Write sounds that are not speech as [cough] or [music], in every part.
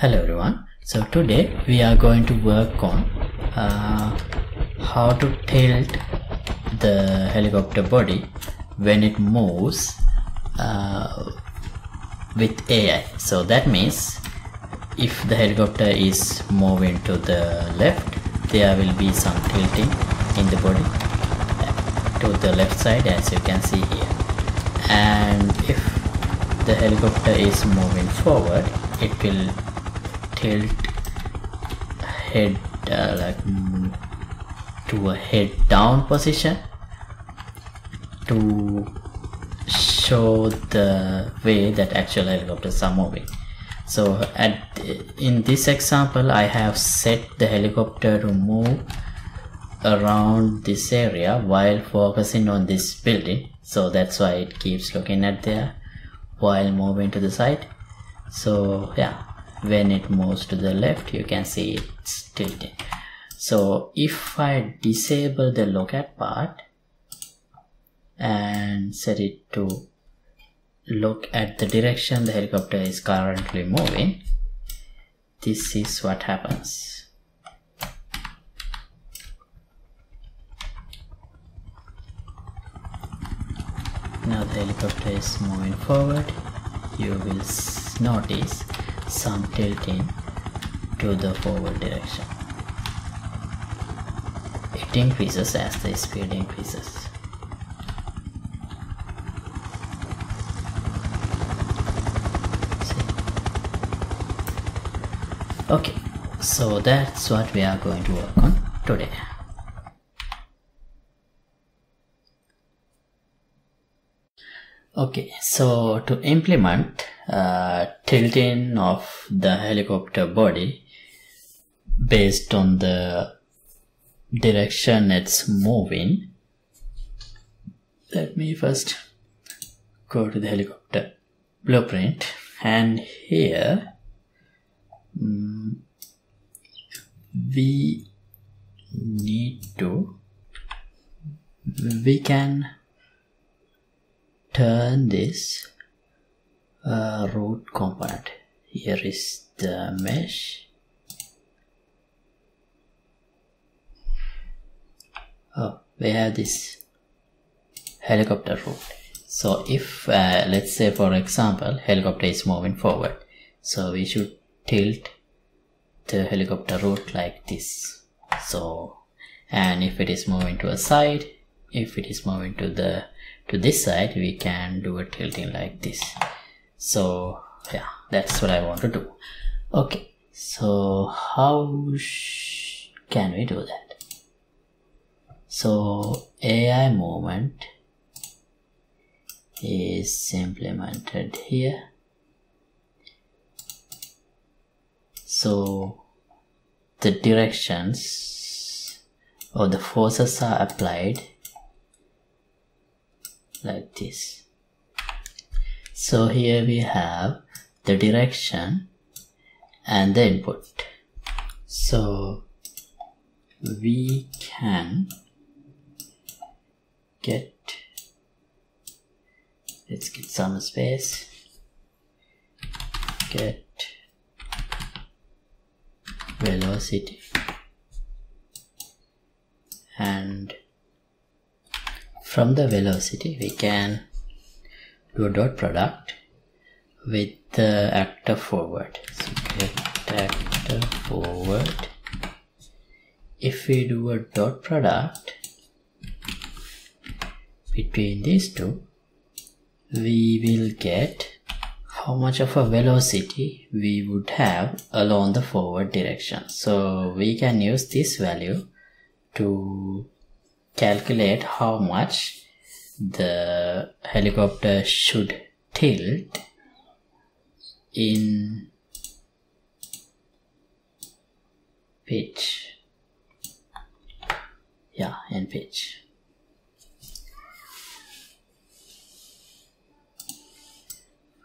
Hello everyone. So today we are going to work on uh, how to tilt the helicopter body when it moves uh, with AI. So that means if the helicopter is moving to the left, there will be some tilting in the body to the left side as you can see here. And if the helicopter is moving forward, it will tilt head uh, like to a head down position to show the way that actual helicopters are moving. So at in this example I have set the helicopter to move around this area while focusing on this building. So that's why it keeps looking at there while moving to the side. So yeah when it moves to the left you can see it's tilting so if I disable the look at part and set it to look at the direction the helicopter is currently moving this is what happens. Now the helicopter is moving forward. You will notice some tilting to the forward direction. It increases as the speed increases. Okay so that's what we are going to work on today. Okay so to implement uh, tilting of the helicopter body based on the direction it's moving. Let me first go to the helicopter blueprint. And here mm, we need to we can turn this uh, root component. Here is the mesh. Oh we have this helicopter root. So if uh, let's say for example helicopter is moving forward so we should tilt the helicopter root like this. So and if it is moving to a side if it is moving to the to this side we can do a tilting like this so yeah that's what I want to do. Okay so how can we do that? So AI movement is implemented here. So the directions or the forces are applied like this so here we have the direction and the input. So we can get let's get some space. Get velocity and from the velocity we can do a dot product with the actor forward. So get actor forward. If we do a dot product between these two we will get how much of a velocity we would have along the forward direction. So we can use this value to calculate how much the helicopter should tilt in pitch. Yeah in pitch.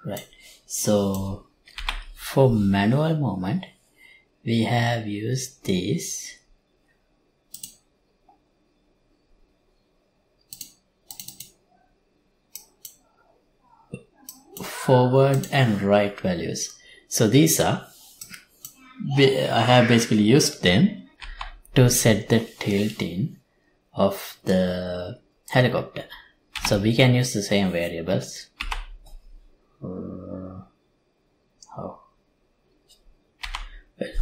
Right. So for manual movement we have used this forward and right values. So these are I have basically used them to set the tilting of the helicopter. So we can use the same variables. Uh, how? Well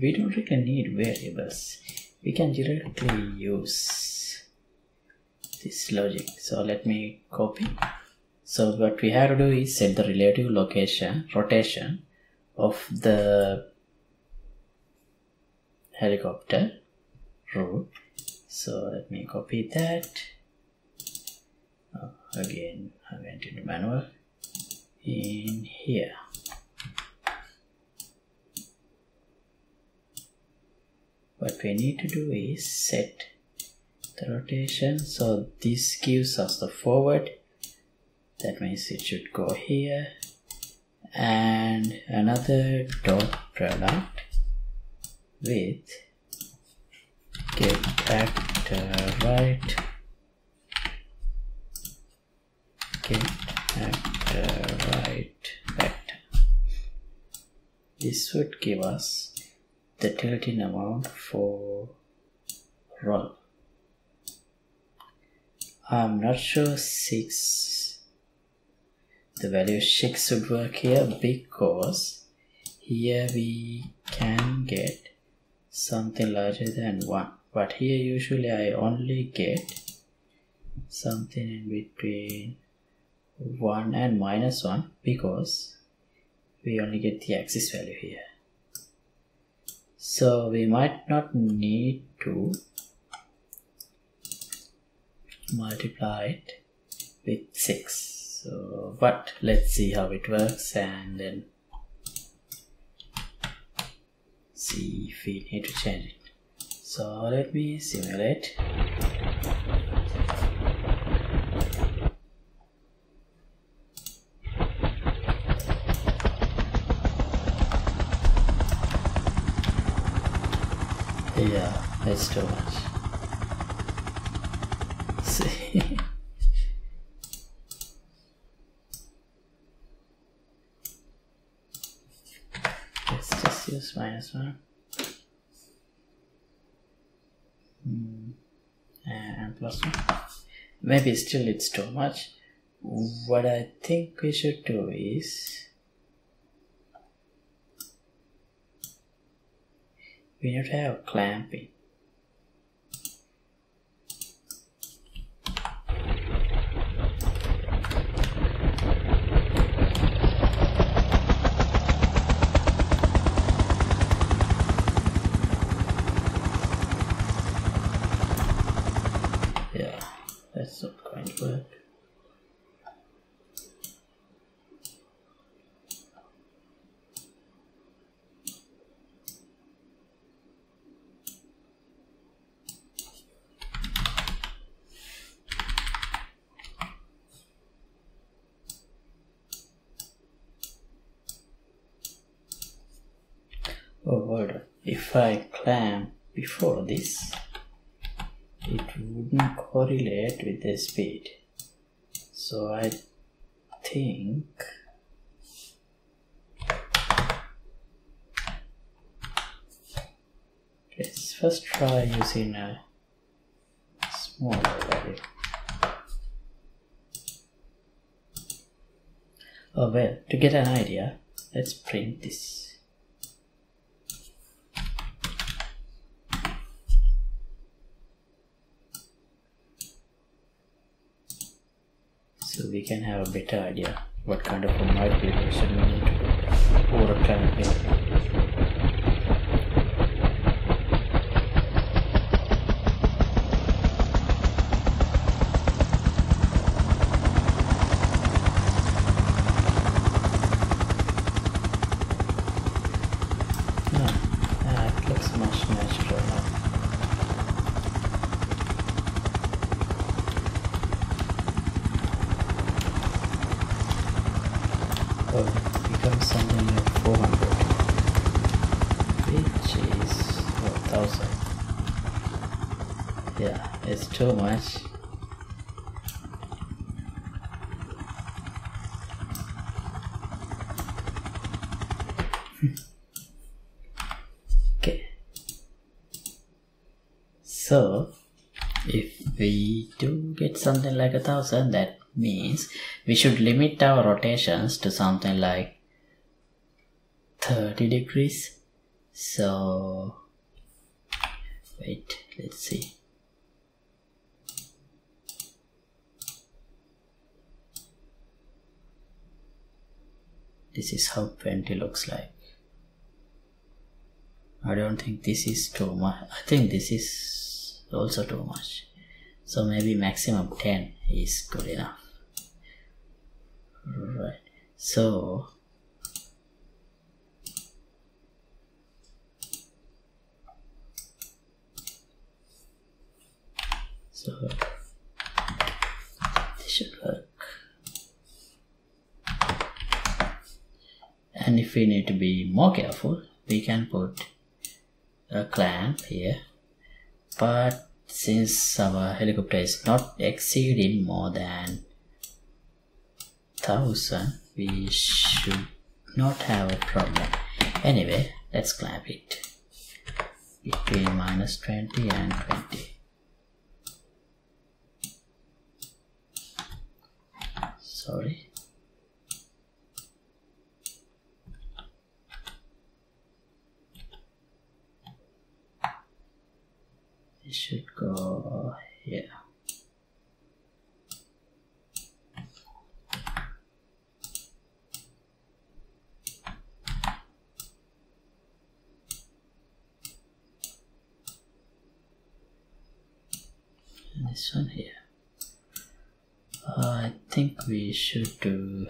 we don't really need variables. We can directly use this logic. So let me copy so what we have to do is set the relative location rotation of the helicopter root. So let me copy that. Oh, again I went into manual. In here. What we need to do is set the rotation. So this gives us the forward that means it should go here. And another dot product with get actor right get actor right vector. This would give us the tilting amount for roll. I'm not sure 6 the value 6 would work here because here we can get something larger than 1 but here usually I only get something in between 1 and minus 1 because we only get the axis value here. So we might not need to multiply it with 6 so but let's see how it works and then see if we need to change it. So let me simulate. Yeah that's too much. [laughs] See use minus one. Hmm. and plus one. Maybe still it's too much. What I think we should do is we need to have clamping yeah that's not going to work If I clamp before this, it wouldn't correlate with the speed. So I think let's first try using a smaller value. Oh well, to get an idea, let's print this. So we can have a better idea what kind of a multiplication we need to do over a clamping. circle becomes something like 400 which is 1000 yeah it's too much. [laughs] Okay. So if we do get something like a thousand that means we should limit our rotations to something like 30 degrees. So wait let's see. This is how 20 looks like. I don't think this is too much. I think this is also too much. So maybe maximum 10 is good enough right so so this should work. And if we need to be more careful we can put a clamp here. But since our helicopter is not exceeding more than 1000 we should not have a problem. Anyway let's clamp it. Between minus 20 and 20 sorry. It should go here this one here. I think we should do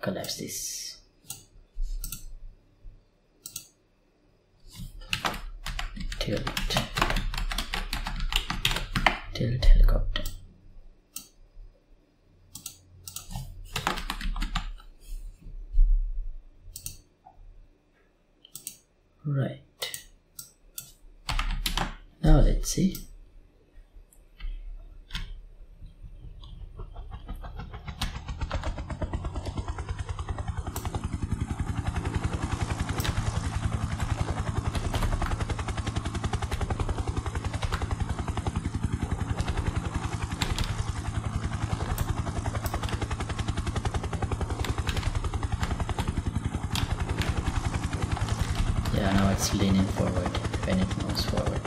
collapse this. Tilt. Tilt helicopter right now let's see Yeah, now it's leaning forward when it moves forward.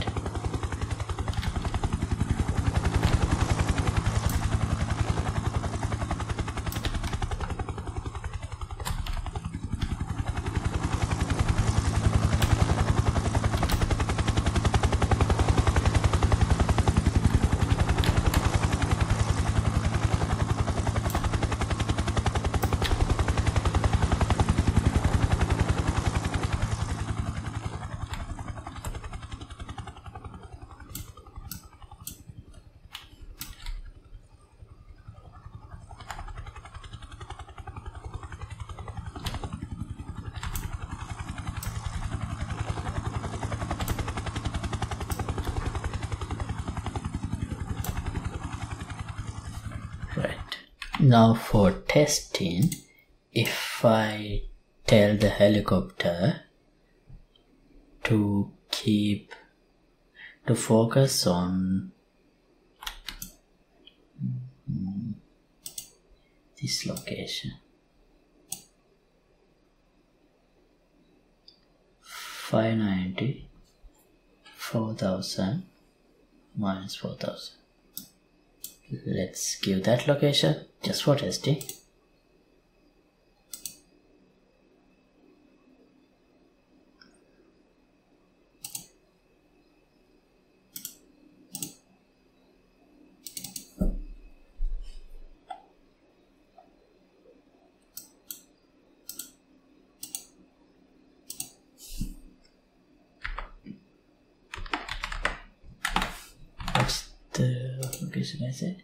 Right. Now for testing, if I tell the helicopter to keep to focus on this location. Five ninety four thousand minus four thousand. Let's give that location just for testing. The location I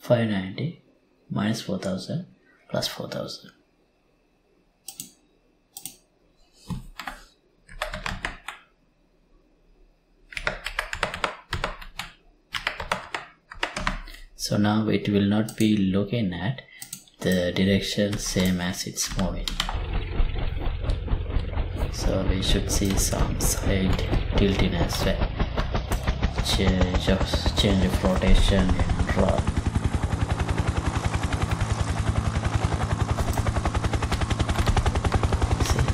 590 minus 4000 plus 4000. So now it will not be looking at the direction same as it's moving. so we should see some side tilting as well change of change of rotation and rod see?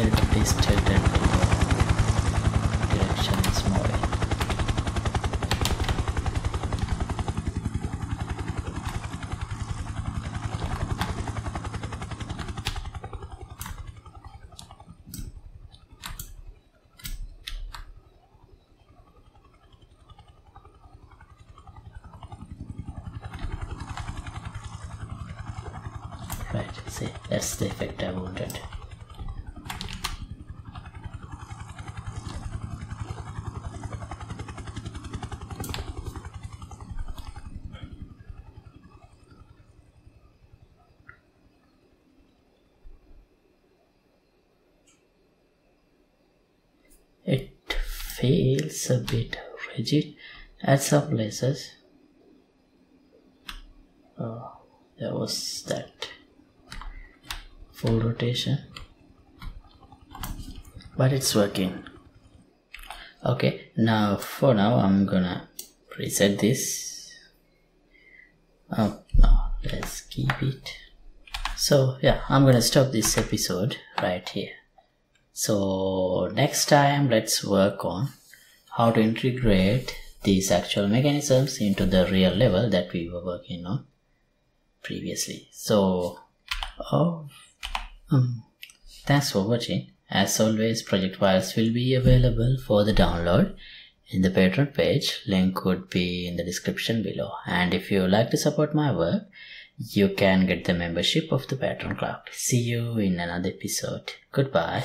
It is tilted in the direction is moving right see that's the effect I wanted. It feels a bit rigid at some places. Oh there was that full rotation. But it's working. Okay now for now i'm gonna reset this. Oh no let's keep it. So yeah i'm gonna stop this episode right here. So next time let's work on how to integrate these actual mechanisms into the real level that we were working on previously. So oh um, thanks for watching. As always project files will be available for the download in the patreon page. Link would be in the description below. And if you like to support my work you can get the membership of the patreon club see you in another episode. Goodbye